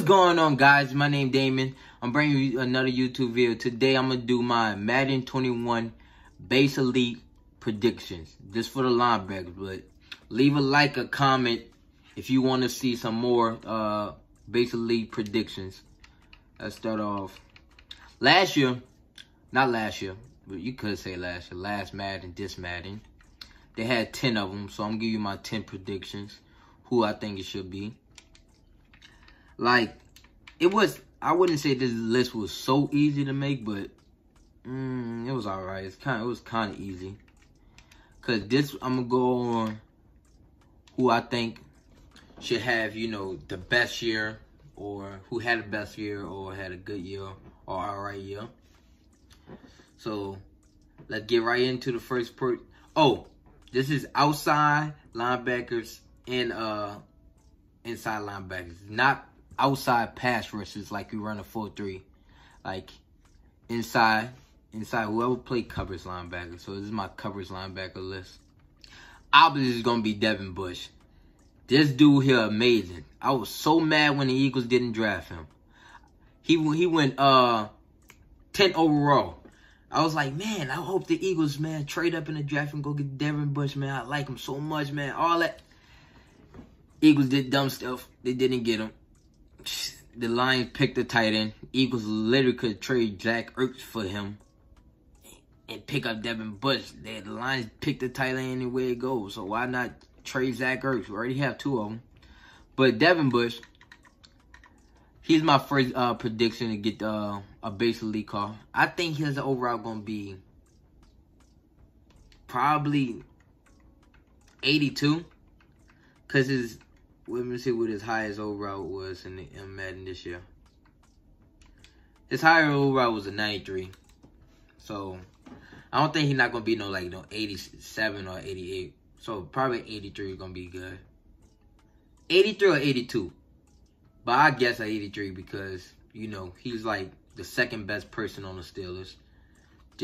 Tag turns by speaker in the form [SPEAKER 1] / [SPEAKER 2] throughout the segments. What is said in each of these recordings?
[SPEAKER 1] What's going on guys? My name Damon. I'm bringing you another YouTube video. Today I'm going to do my Madden 21 Base Elite predictions. Just for the linebackers. But leave a like, a comment if you want to see some more uh, Base Elite predictions. Let's start off. Last year, not last year, but you could say last year. Last Madden, this Madden. They had 10 of them. So I'm going to give you my 10 predictions. Who I think it should be. Like, it was, I wouldn't say this list was so easy to make, but mm, it was alright. It's kind it was kind of easy. Cause this, I'm gonna go on who I think should have, you know, the best year, or who had the best year, or had a good year, or alright year. So, let's get right into the first per. Oh, this is outside linebackers and uh inside linebackers, not outside pass rushes like you run a 4-3. Like inside, inside whoever played covers linebacker. So this is my covers linebacker list. Obviously it's gonna be Devin Bush. This dude here amazing. I was so mad when the Eagles didn't draft him. He he went uh 10 overall. I was like, man, I hope the Eagles, man, trade up in the draft and go get Devin Bush, man. I like him so much, man. All that. Eagles did dumb stuff. They didn't get him the Lions picked the tight end. Eagles literally could trade Zach Ertz for him and pick up Devin Bush. The Lions picked the tight end anywhere it goes. So why not trade Zach Ertz? We already have two of them. But Devin Bush, he's my first uh, prediction to get uh, a base elite car. I think his overall going to be probably 82. Because his let me see what his highest overall was in the in Madden this year. His higher overall was a 93. So I don't think he's not gonna be no like no 87 or 88. So probably 83 is gonna be good. 83 or 82. But I guess 83 because, you know, he's like the second best person on the Steelers.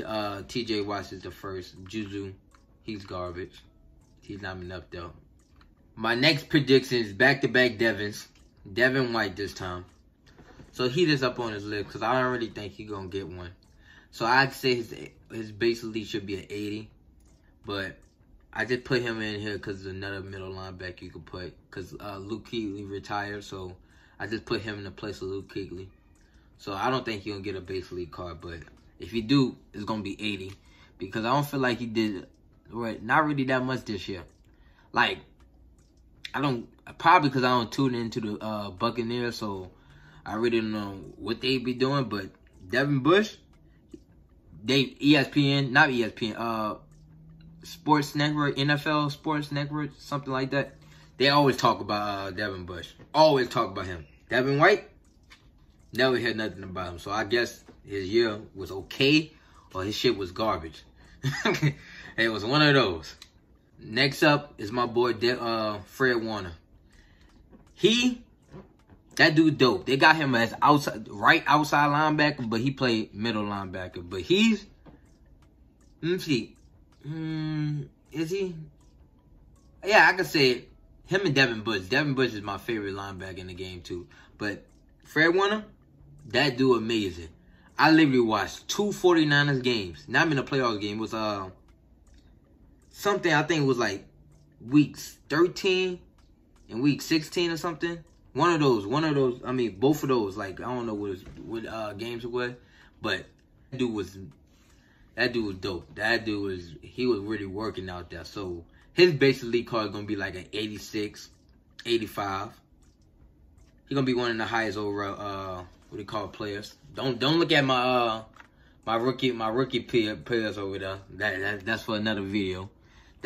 [SPEAKER 1] Uh, TJ Watt is the first. Juju, he's garbage. He's not enough though. My next prediction is back-to-back Devins. Devin White this time. So he is up on his list because I don't really think he's going to get one. So I'd say his, his basically should be an 80. But I just put him in here because another middle linebacker you could put. Because uh, Luke Kuechly retired, so I just put him in the place of Luke Kuechly. So I don't think he's going to get a base elite card. But if he do, it's going to be 80. Because I don't feel like he did right, not really that much this year. Like, I don't probably because I don't tune into the uh, Buccaneers, so I really don't know what they be doing. But Devin Bush, they ESPN, not ESPN, uh, Sports Network, NFL Sports Network, something like that. They always talk about uh, Devin Bush. Always talk about him. Devin White, never heard nothing about him. So I guess his year was okay, or his shit was garbage. it was one of those. Next up is my boy De uh, Fred Warner. He, that dude dope. They got him as outside, right outside linebacker, but he played middle linebacker. But he's, let me see, mm, is he? Yeah, I can say it. Him and Devin Bush. Devin Bush is my favorite linebacker in the game too. But Fred Warner, that dude amazing. I literally watched two 49ers games. Not in a playoffs game. It was uh something I think was like weeks 13 and week 16 or something. One of those, one of those, I mean, both of those, like, I don't know what, was, what uh, games it was, but that dude was, that dude was dope. That dude was, he was really working out there. So, his base elite card is going to be like an 86, 85. He's going to be one of the highest overall, uh, what do you call it, players. Don't, don't look at my, uh, my rookie, my rookie players over there. That, that, that's for another video.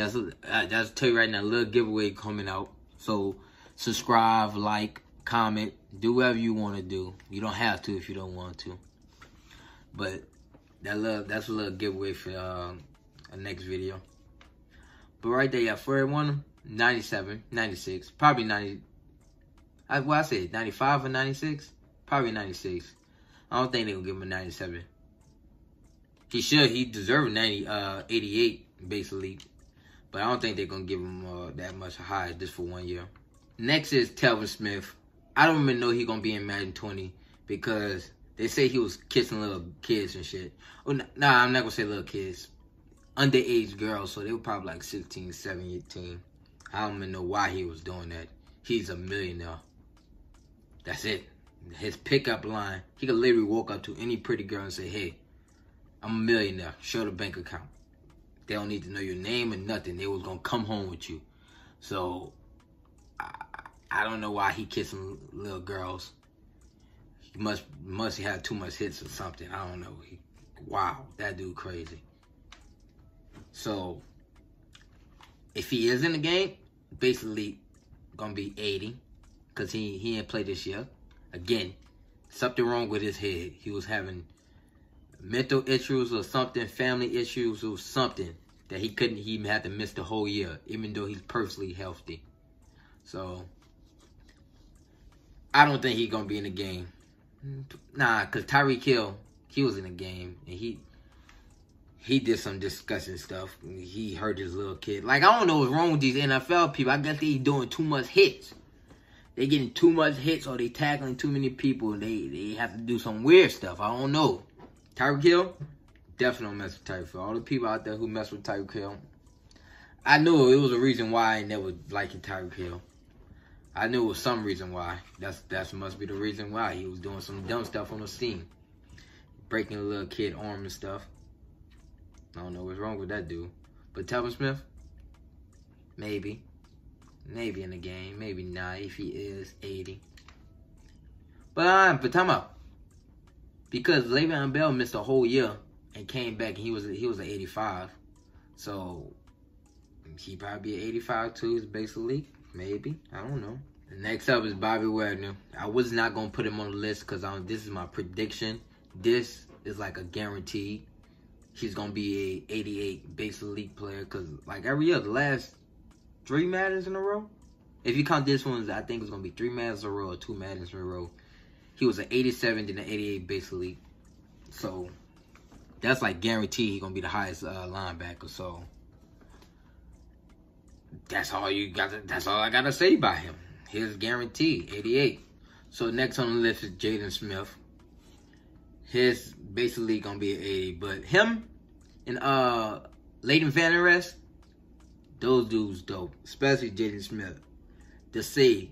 [SPEAKER 1] That's uh, that's tell you right now, a little giveaway coming out. So subscribe, like, comment, do whatever you want to do. You don't have to if you don't want to. But that little that's a little giveaway for uh, a next video. But right there, yeah, for one, 97, 96, probably 90. I, what I said, 95 or 96? Probably 96. I don't think they'll give him a 97. He should. He deserved 90, uh, 88, basically. But I don't think they're going to give him uh, that much high just for one year. Next is Telvin Smith. I don't even know he gonna be in Madden 20 because they say he was kissing little kids and shit. Oh, nah, I'm not gonna say little kids. Underage girls, so they were probably like 16, 17, 18. I don't even know why he was doing that. He's a millionaire. That's it. His pickup line, he could literally walk up to any pretty girl and say, hey, I'm a millionaire. Show the bank account. They don't need to know your name or nothing. They was gonna come home with you. So I, I don't know why he kissing little girls. He must must have too much hits or something. I don't know. He, wow, that dude crazy. So if he is in the game, basically gonna be 80 because he he didn't play this year. Again, something wrong with his head. He was having mental issues or something, family issues or something that he couldn't. He had to miss the whole year, even though he's perfectly healthy. So I don't think he's gonna be in the game. Nah, cause Tyreek Hill, he was in the game and he he did some disgusting stuff. He hurt his little kid. Like I don't know what's wrong with these NFL people. I guess they doing too much hits. They getting too much hits or they tackling too many people. They they have to do some weird stuff. I don't know. Tyreek Hill, definitely mess with Tyreek Hill. All the people out there who mess with Tyreek Hill, I knew it was a reason why I never liked Tyreek Hill. I knew it was some reason why. That's that must be the reason why he was doing some dumb stuff on the scene, breaking a little kid arm and stuff. I don't know what's wrong with that dude. But Telvin Smith, maybe, maybe in the game, maybe not if he is 80. But I'm, but time out because Le'Veon Bell missed a whole year and came back and he was he was an 85. So he probably be 85 too, basically. Maybe. I don't know. Next up is Bobby Wagner. I was not to put him on the list because this is my prediction. This is like a guarantee. He's to be a 88 base elite player because like every year, the last three Maddens in a row. If you count this one, I think it's to be three Maddens in a row or two Maddens in a row. He was an 87 then an 88 basically. So that's like guaranteed he's to be the highest uh, linebacker. So that's all you got. To, that's all I gotta say about him. His guarantee, 88. So next on the list is Jaylon Smith. His basically gonna be an 80, but him and uh Leighton Vander Esch, those dudes dope, especially Jaylon Smith. To see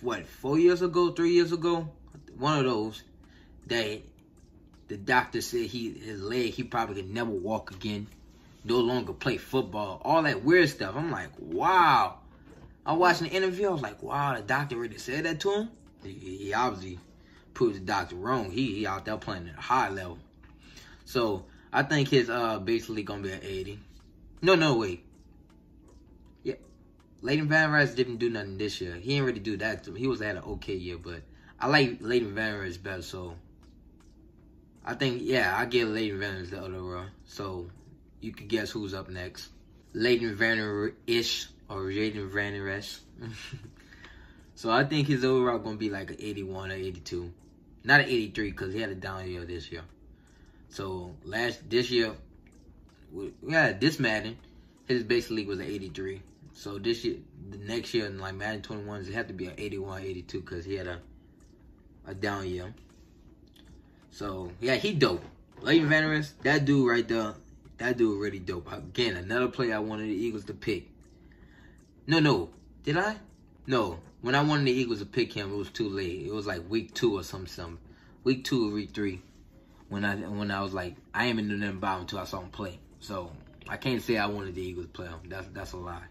[SPEAKER 1] what four years ago, three years ago, one of those that the doctor said he his leg he probably could never walk again no longer play football, all that weird stuff. I'm like, wow. I watched an interview. I was like, wow, the doctor really said that to him. He, he obviously proved the doctor wrong. He, he out there playing at a high level. So I think his uh basically gonna be an 80. No, no, wait. Yeah, Leighton Van Rice didn't do nothing this year. He didn't really do that. He was at an okay year, but I like Leighton Van Rice better. So I think yeah, I give Leighton Van the other row. So you can guess who's up next. Leighton Vander Esch or Jaden Vander so I think his overall to be like an 81 or 82. Not an 83 because he had a down year this year. So last this year, yeah, this Madden, his basically was an 83. So this year, the next year, in like Madden 21s, it had to be an 81, 82 because he had a a down year. So yeah, he dope. Leighton Vander that dude right there, that dude really dope. Again, another player I wanted the Eagles to pick. No, no. Did I? No. When I wanted the Eagles to pick him, it was too late. It was like week two or something, something. Week two or week three. When I when I was like, I ain't even knew nothing about him until I saw him play. So I can't say I wanted the Eagles to play him. That's that's a lie.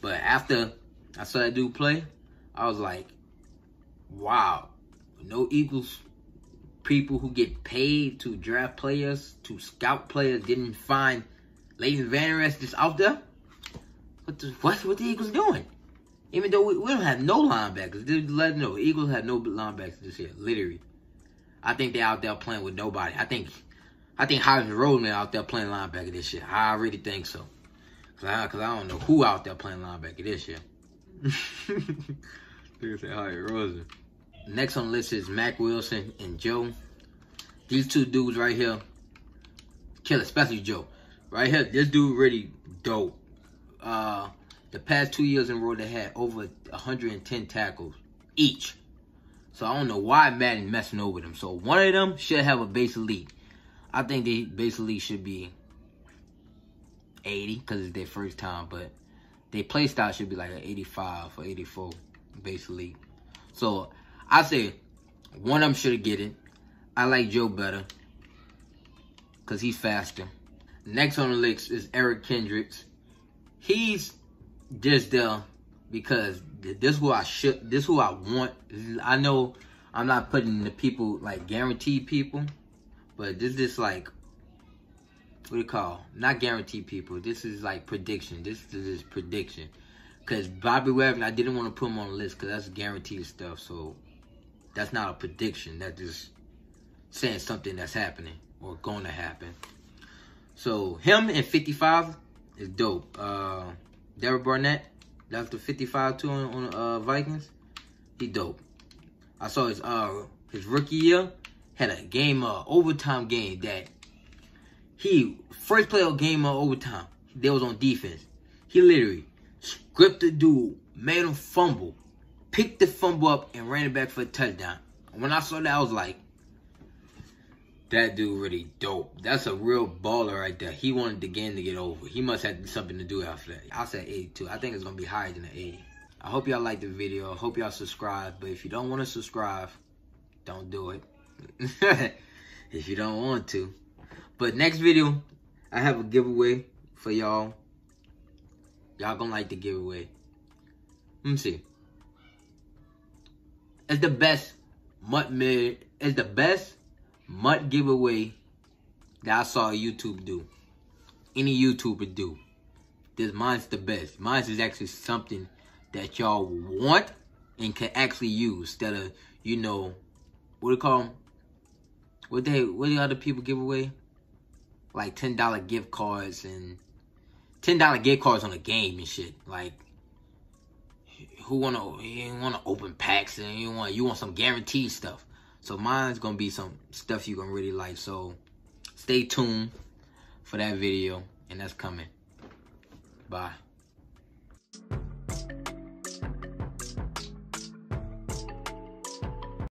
[SPEAKER 1] But after I saw that dude play, I was like, wow. No Eagles people who get paid to draft players, to scout players, didn't find Leighton Vander Esch just out there? What the, what, what the Eagles doing? Even though we, we don't have no linebackers. Just let know, Eagles have no linebackers this year, literally. I think they're out there playing with nobody. I think I think Heisman Roseman out there playing linebacker this year. I really think so. Cause I, I don't know who out there playing linebacker this year. Nigga say Heisman Roseman. Next on the list is Mack Wilson and Joe. These two dudes right here, kill, especially Joe. Right here, this dude really dope. Uh, the past two years in a row, they had over 110 tackles each. So I don't know why Madden messing over them. So one of them should have a base elite. I think they elite should be 80 because it's their first time, but their play style should be like an 85 or 84 base elite. So I say one of them should get it. I like Joe better because he's faster. Next on the list is Eric Kendricks. He's just there because this who I should, this who I want. I know I'm not putting the people like guaranteed people, but this is like what do you call? Not guaranteed people. This is like prediction. This is prediction. Cause Bobby Wagner, I didn't want to put him on the list because that's guaranteed stuff. So that's not a prediction. That's just saying something that's happening or going to happen. So him in 55 is dope. Uh, Derek Barnett, that's the 55 too on, on uh, Vikings. He dope. I saw his uh his rookie year had a game uh overtime game that he first play of game of overtime. They was on defense. He literally scripted dude, made him fumble, picked the fumble up and ran it back for a touchdown. When I saw that, I was like, that dude really dope. That's a real baller right there. He wanted the game to get over. He must have something to do after that. I said 82. I think it's going to be higher than an 80. I hope y'all like the video. I hope y'all subscribe. But if you don't want to subscribe, don't do it. if you don't want to. But next video, I have a giveaway for y'all. Y'all gonna like the giveaway. Let me see. It's the best MUT mid. It's the best MUT giveaway that I saw YouTube do. Any YouTuber do. This mine's the best. Mine's is actually something that y'all want and can actually use instead of, you know, what do you call them? What they what do other people give away? Like ten dollar gift cards and ten dollar gift cards on a game and shit. Like who wanna you wanna open packs and you want you want some guaranteed stuff. So mine's gonna be some stuff you gonna really like. So stay tuned for that video and that's coming. Bye.